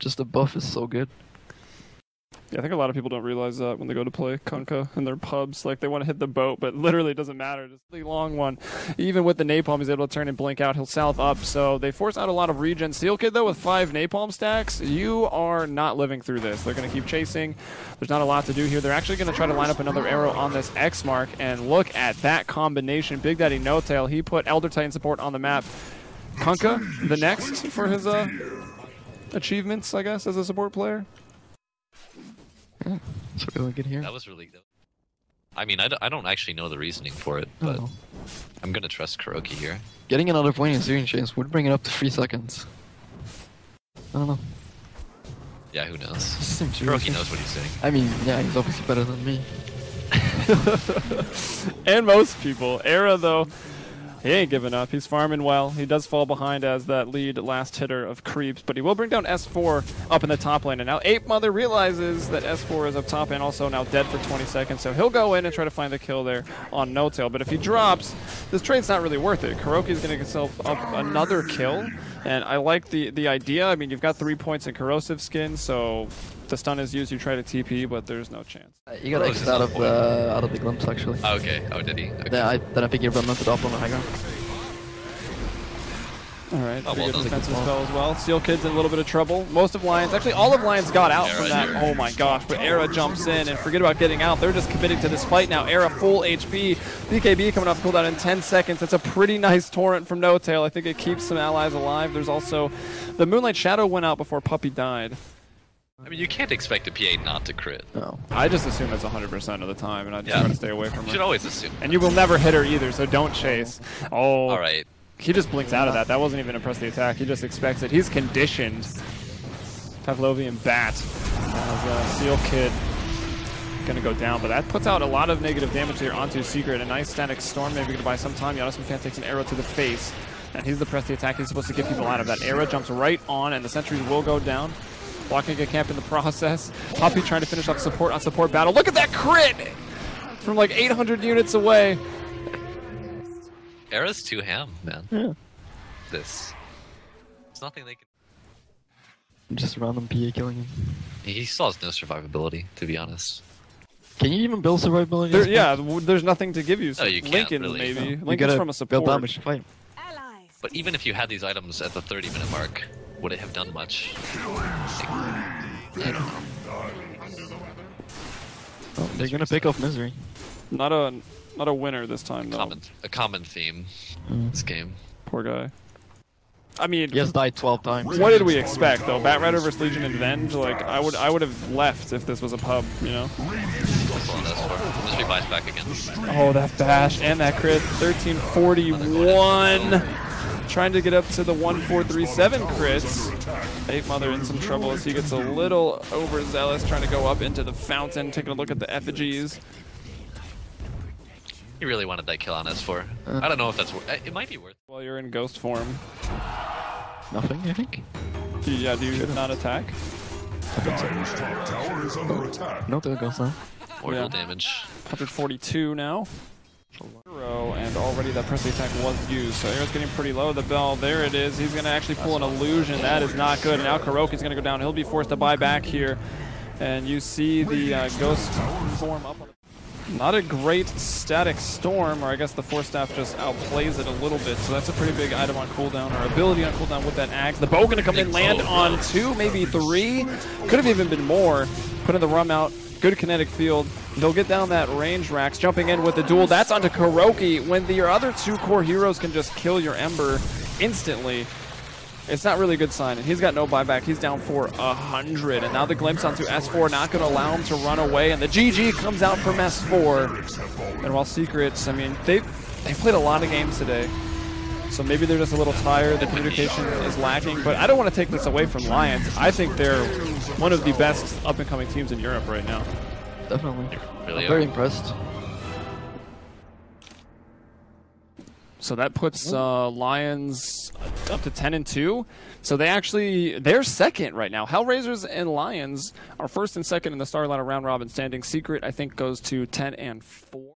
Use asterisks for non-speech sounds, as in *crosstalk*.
Just the buff is so good. Yeah, I think a lot of people don't realize that when they go to play Kunkka in their pubs. Like, they want to hit the boat, but literally it doesn't matter. Just a long one. Even with the napalm, he's able to turn and blink out. He'll south up, so they force out a lot of regen. Steel Kid, though, with five napalm stacks, you are not living through this. They're going to keep chasing. There's not a lot to do here. They're actually going to try to line up another arrow on this X mark, and look at that combination. Big Daddy N0tail, he put Elder Titan support on the map. Kunkka, the next for his uh, achievements, I guess, as a support player. It's really good here. That was really good. I mean, I, d- I don't actually know the reasoning for it, oh. but Oh. I'm gonna trust KuroKy here. Getting another point in Searing Chains would bring it up to three seconds. I don't know. Yeah, who knows? *laughs* Just seems KuroKy knows what he's saying. I mean, yeah, he's obviously better than me. *laughs* *laughs* and most people. Era, though, he ain't giving up. He's farming well. He does fall behind as that lead last hitter of creeps, but he will bring down S4 up in the top lane. And now Ape Mother realizes that S4 is up top and also now dead for 20 seconds, so he'll go in and try to find the kill there on N0tail. But if he drops, this trade's not really worth it. KuroKy's going to get himself up another kill, and I like the, the idea. I mean, you've got three points in corrosive skin, so the stun is used, you try to TP, but there's no chance. Uh, You got X out of a the out of the glimpse actually. Oh, okay. Oh, did he? Okay. Yeah, I, then I think you run into the up on the high ground. All right, Oh, pretty well good defensive spell as well. Steel Kid's in a little bit of trouble. Most of Lajons, actually all of Lajons got out from that. Oh my gosh, but Era jumps in and forget about getting out. They're just committing to this fight now. Era full HP. BKB coming off cooldown in 10 seconds. That's a pretty nice torrent from N0tail. I think it keeps some allies alive. There's also the Moonlight Shadow went out before Puppey died. I mean, you can't expect a PA not to crit. No. I just assume it's 100% of the time, and I just Yeah. try to stay away from You should always assume. And you will never hit her either, so don't chase. Oh, All right. He just blinks out of that. That wasn't even a press the attack. He just expects it. He's conditioned. Pavlovian Bat as uh, Seal Kid gonna go down, but that puts out a lot of negative damage here onto Secret. A nice static storm, maybe gonna buy some time. Giannis Fan takes an arrow to the face, and he's the press the attack. He's supposed to get people out of that. Arrow jumps right on, and the sentries will go down. Blocking a camp in the process. Puppey trying to finish off support on support battle. Look at that crit! From like 800 units away. Era's too ham, man. Yeah. This. There's nothing they can. Just random PA killing him. He still has no survivability, to be honest. Can you even build survivability? There, yeah, there's nothing to give you. So No, you can't Linken, really. maybe. You Linken's from a support. build damage to fight. But even if you had these items at the 30 minute mark, would it have done much? I don't. Oh, they're gonna pick off misery. Not a not a winner this time though. Common, a common theme Mm. this game. Poor guy. I mean, He has died 12 times. what did we expect though? Bat Rider versus Legion and Venge. Like I would I would have left if this was a pub. You know. That's all that's for. Misery buys back again. Oh, that bash and that crit. 1341. Trying to get up to the 1437 crits. Ape Mother in some trouble as he gets a little overzealous, trying to go up into the fountain, taking a look at the effigies. He really wanted that kill on S4. Uh. I don't know if that's worth. It might be worth. While you're in ghost form, Nothing, I think. do you, yeah, do you not attack? Dire's top tower is under attack. No, there goes now. Mortal Yeah. damage. 142 now. And already that press attack was used. So Air's getting pretty low. The bell, there it is. He's going to actually pull an illusion. That is not good. Now KuroKy's going to go down. He'll be forced to buy back here. And you see the uh, ghost form up on the not a great static storm, or I guess the force staff just outplays it a little bit. So that's a pretty big item on cooldown, or ability on cooldown with that axe. The bow gonna come in, land on two, maybe three. Could have even been more. Putting the rum out, good kinetic field. They'll get down that range racks, jumping in with the duel. That's onto KuroKy. When the, your other two core heroes can just kill your Ember instantly, it's not really a good sign. And he's got no buyback. He's down for a hundred. And now the glimpse onto S4, not going to allow him to run away. And the GG comes out from S4. And while Secrets, I mean, they they played a lot of games today. So maybe they're just a little tired. The communication is lacking. But I don't want to take this away from Lajons. I think they're one of the best up and coming teams in Europe right now. Definitely. Really I'm very impressed. So that puts uh, Lajons up to 10 and 2. So they actually they're second right now. Hellraisers and Lajons are first and second in the StarLadder round robin standing. Secret I think goes to 10 and 4.